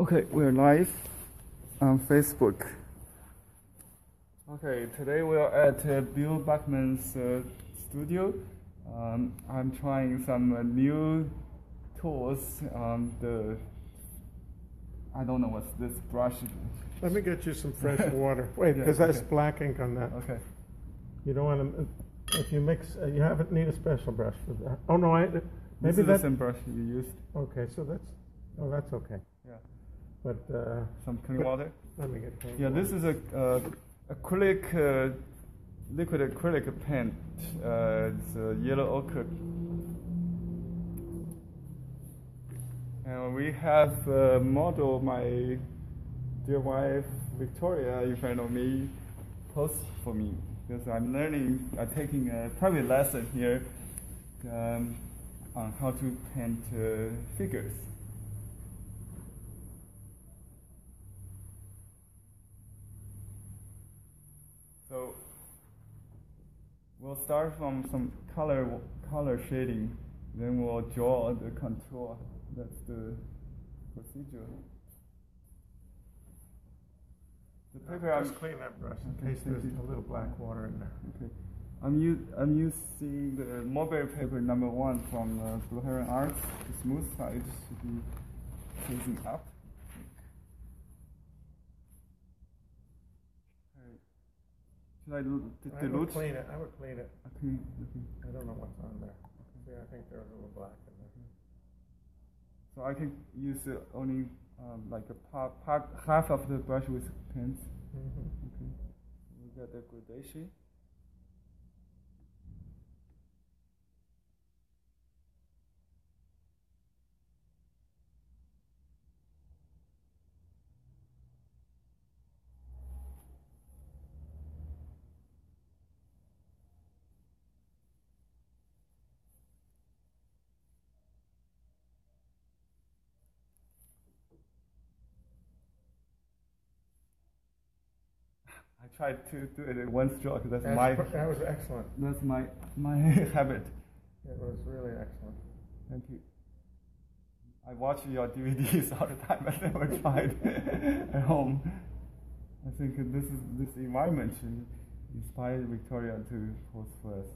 Okay, we're live on Facebook. Okay, today we're at uh, Bill Buchman's uh, studio. Um, I'm trying some uh, new tools. Um, the I don't know what's this brush. Let me get you some fresh water. Wait, Yeah, because that's okay. black ink on that. Okay. You don't want to, if you mix, uh, you haven't need a special brush for that. Oh, no, I, This maybe is the same brush you used. okay, so that's, oh, that's okay. Yeah. But, uh, Some clean water. let me get. clean Yeah, water. this is a uh, acrylic, uh, liquid acrylic paint. Uh, it's a yellow ochre. And we have a model, my dear wife Victoria, in front of me, post for me because I'm learning, I'm taking a private lesson here um, on how to paint uh, figures. So we'll start from some color color shading, then we'll draw the contour. That's the procedure. The paper I'm Just clean that brush in Okay, case there's a little black water in there. okay. I'm u- I'm using the mulberry paper number one from uh, Blue Heron Arts. The smooth side should be facing up. Should I l- d- I would clean it, I would clean it. Okay, okay. I don't know what's on there. See, I think there's a little black in there. So I can use uh, only um, like a part, part, half of the brush with pens. Mhm. Okay. We got the gradation. I tried to do it in one stroke. That's, That's my That was excellent. that's my my habit. It was really excellent. Thank you. I watch your DVDs all the time. I never tried at home. I think this is this environment should inspire Victoria to post for us.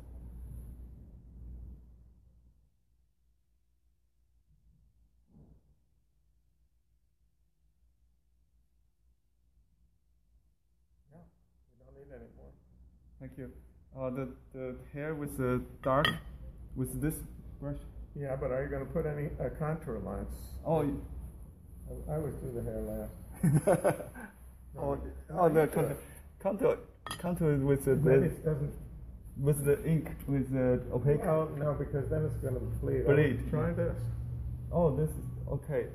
Yeah, we don't need any more. Thank you. Uh, the the hair with the dark with this brush. Yeah, but are you gonna put any, uh, contour lines? Oh, I always do the hair last. oh, oh, the contour, contour, contour with the, with the ink with the opaque. oh, no, because then it's gonna bleed. I Bleed, would Try this. Oh, this is okay.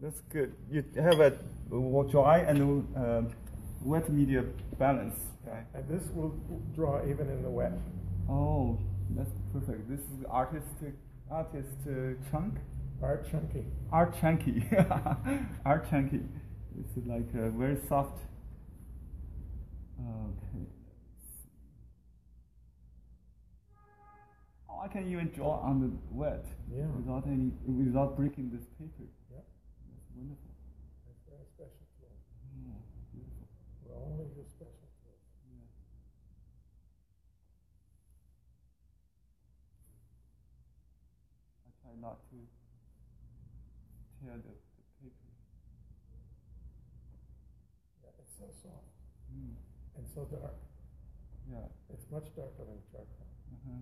That's good. You have a dry and uh, wet media balance. Right? And this will draw even in the wet. Oh, that's perfect. This is artistic artist uh, chunk. Art chunky. Art chunky. Art chunky. It's like a very soft. Okay. Oh, I can even draw on the wet Yeah. without any without breaking this paper. Yep. That's wonderful. That's very special tool. Oh, beautiful. We'll only use special tools. Yeah. I try not to tear the, the paper. Yeah, it's so soft Mm. and so dark. Yeah. It's much darker than charcoal. Uh-huh.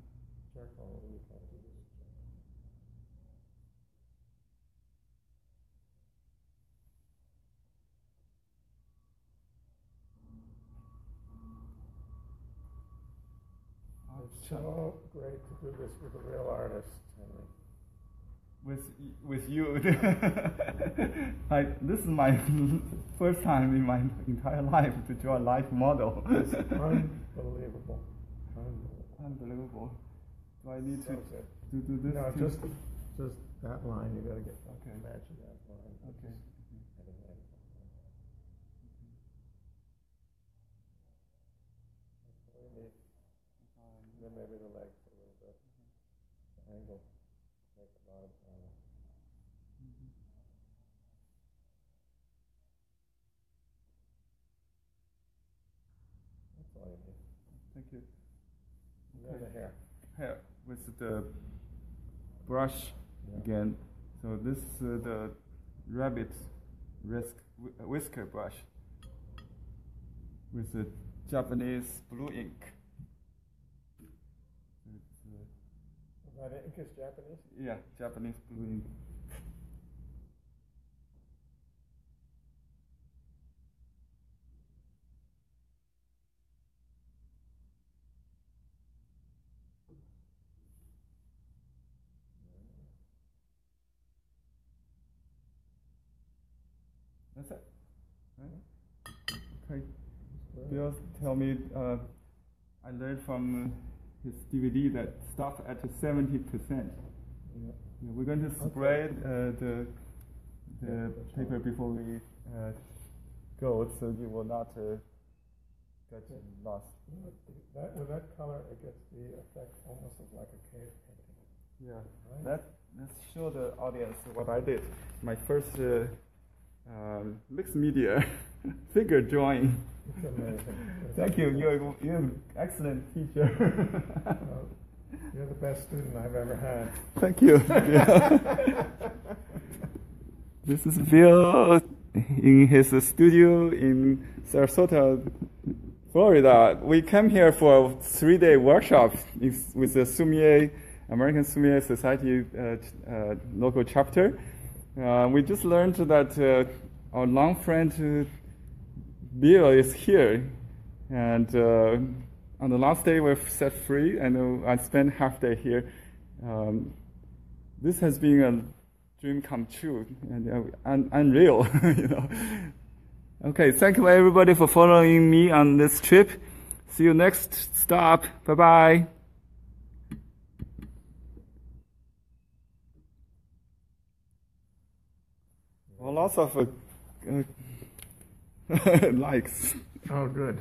Charcoal, you can't do this. with charcoal. Art It's so great to do this with a real artist, with with you. like this is my first time in my entire life to draw a life model. It's unbelievable. Unbelievable. Unbelievable. Do I need So to to do this? No, too? just, just that line, you gotta get, Okay. imagine that line. Okay. Just heading right up. That's all you need. Then maybe the legs a little bit. The angle, make the bottom panel. You. And then the hair. Hair with the brush Yeah. again. So this is uh, the rabbit whisk, whisker brush with the Japanese blue ink. It's, uh, That ink is Japanese? yeah, Japanese blue ink. That's it. Right? Okay. Bill tell me uh, I learned from his DVD that stop at seventy percent. Yeah. Yeah, we're going to spread uh, the the paper before we uh, go, so you will not uh, get lost. You know, That, with that color, it gets the effect almost of like a cave painting. Yeah, Right? that let's show the audience what I did. My first uh, um, mixed media figure drawing. It's amazing. It's Thank you. You're you're an excellent teacher. Well, You're the best student I've ever had. Thank you. this is Bill in his studio in Sarasota, Florida. We came here for a three-day workshop with the Sumi-e American Sumi-e Society uh, uh, local chapter. Uh, we just learned that uh, our long friend uh, Bill is here, and uh, on the last day we're set free, and I spent half day here. Um, this has been a dream come true and uh, un- unreal, you know. Okay, thank you everybody for following me on this trip. See you next stop. Bye bye. Lots of uh, uh, likes. Oh, good.